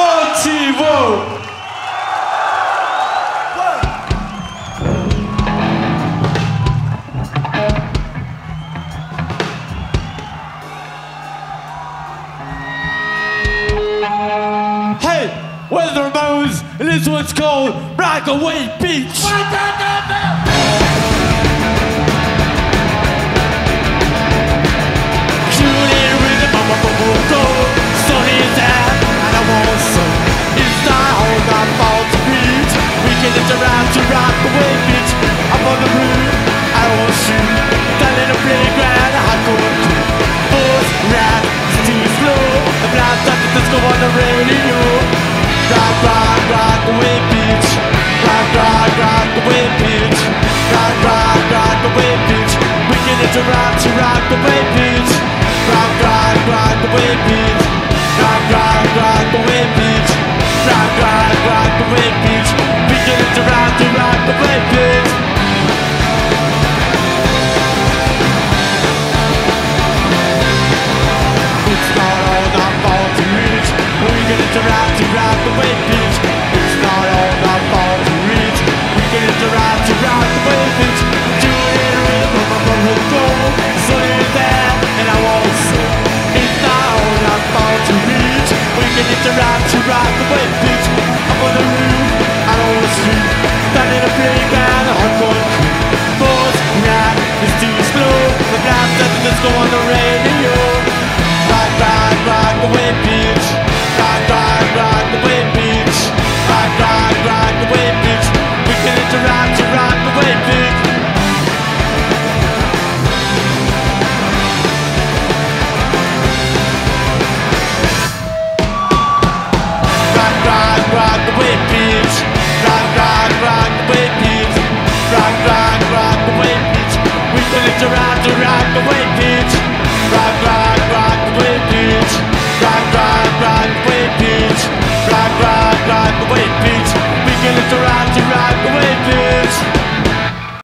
Motivo! Hey, Weather Mouse, and this one's called Rockaway Beach. Interact to Rockaway Beach. I'm on the roof, I want shoot. Down the playground, I go to. Bus rap, too slow. The blind talking, let's on the radio. Rock, rock, rock away, bitch. Rock, rock, rock away, bitch. Rock, rock, rock away, bitch. We can interact to rock away, bitch. Rock, rock, rock away, bitch. Rock, rock, rock away, bitch. Rock, rock, rock interact It's to interact to rock the way, bitch. To rock the and I our fault to Standing a bad.